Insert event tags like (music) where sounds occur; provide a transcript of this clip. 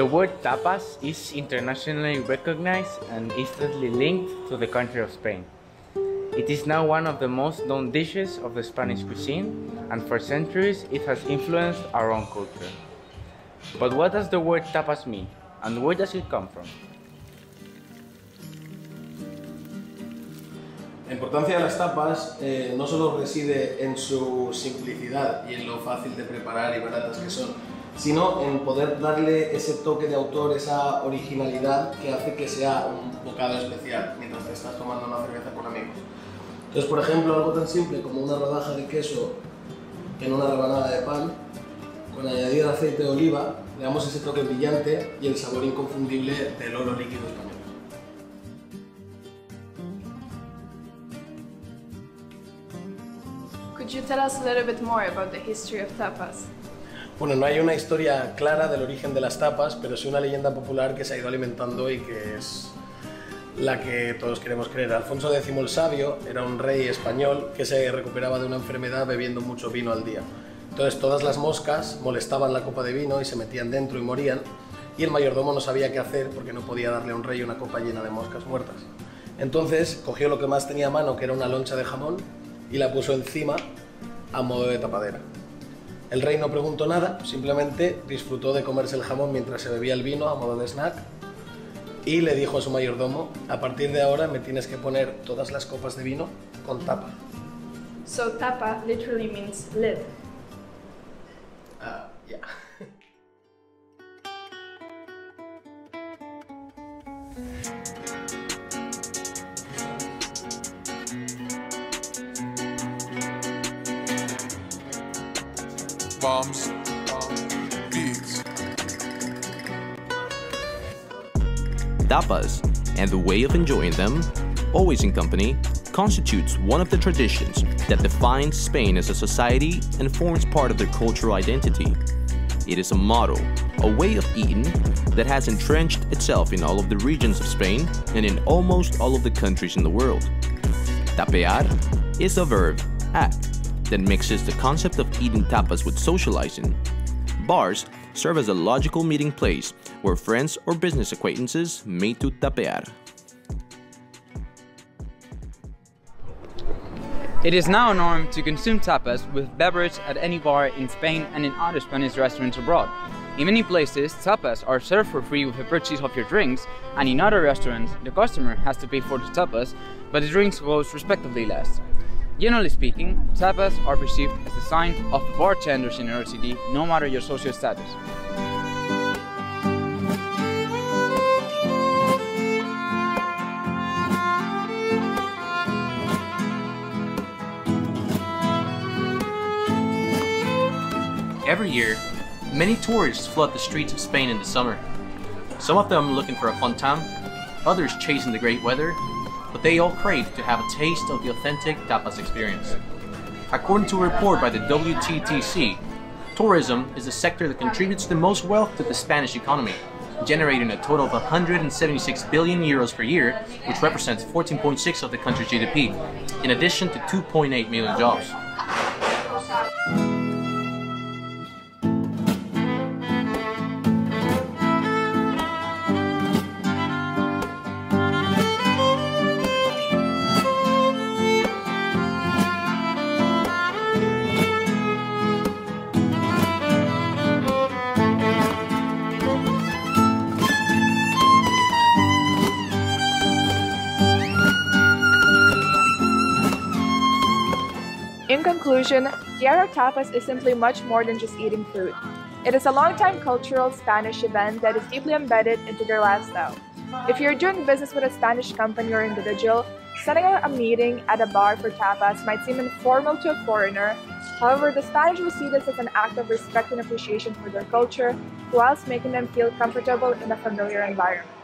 The word tapas is internationally recognized and instantly linked to the country of Spain. It is now one of the most known dishes of the Spanish cuisine, and for centuries it has influenced our own culture. But what does the word tapas mean, and where does it come from? La importancia de las tapas eh, no solo reside en su simplicidad y en lo fácil de preparar y baratas que son, sino en poder darle ese toque de autor, esa originalidad que hace que sea un bocado especial mientras te estás tomando una cerveza con amigos. Entonces, por ejemplo, algo tan simple como una rodaja de queso en una rebanada de pan, con añadir aceite de oliva, le damos ese toque brillante y el sabor inconfundible del oro líquido español. Could you tell us a little bit more about the history of tapas? Bueno, no hay una historia clara del origen de las tapas, pero sí una leyenda popular que se ha ido alimentando y que es la que todos queremos creer. Alfonso X el Sabio era un rey español que se recuperaba de una enfermedad bebiendo mucho vino al día. Entonces todas las moscas molestaban la copa de vino y se metían dentro y morían, y el mayordomo no sabía qué hacer porque no podía darle a un rey una copa llena de moscas muertas. Entonces cogió lo que más tenía a mano, que era una loncha de jamón, y la puso encima a modo de tapadera. El rey no preguntó nada, simplemente disfrutó de comerse el jamón mientras se bebía el vino a modo de snack y le dijo a su mayordomo, a partir de ahora me tienes que poner todas las copas de vino con tapa. So tapa literally means lid. Ah, ya. (laughs) bombs, beats. Tapas, and the way of enjoying them, always in company, constitutes one of the traditions that defines Spain as a society and forms part of their cultural identity. It is a model, a way of eating that has entrenched itself in all of the regions of Spain and in almost all of the countries in the world. Tapear is a verb, act, that mixes the concept of eating tapas with socializing. Bars serve as a logical meeting place where friends or business acquaintances meet to tapear. It is now a norm to consume tapas with beverage at any bar in Spain and in other Spanish restaurants abroad. In many places, tapas are served for free with the purchase of your drinks, and in other restaurants, the customer has to pay for the tapas, but the drinks cost respectively less. Generally speaking, tapas are perceived as a sign of bartender's generosity, no matter your social status. Every year, many tourists flood the streets of Spain in the summer. Some of them looking for a fun time, others chasing the great weather, but they all crave to have a taste of the authentic tapas experience. According to a report by the WTTC, tourism is the sector that contributes the most wealth to the Spanish economy, generating a total of 176 billion euros per year, which represents 14.6 of the country's GDP, in addition to 2.8 million jobs. In conclusion, Tierra Tapas is simply much more than just eating food. It is a long-time cultural Spanish event that is deeply embedded into their lifestyle. If you're doing business with a Spanish company or individual, setting up a meeting at a bar for tapas might seem informal to a foreigner. However, the Spanish will see this as an act of respect and appreciation for their culture, whilst making them feel comfortable in a familiar environment.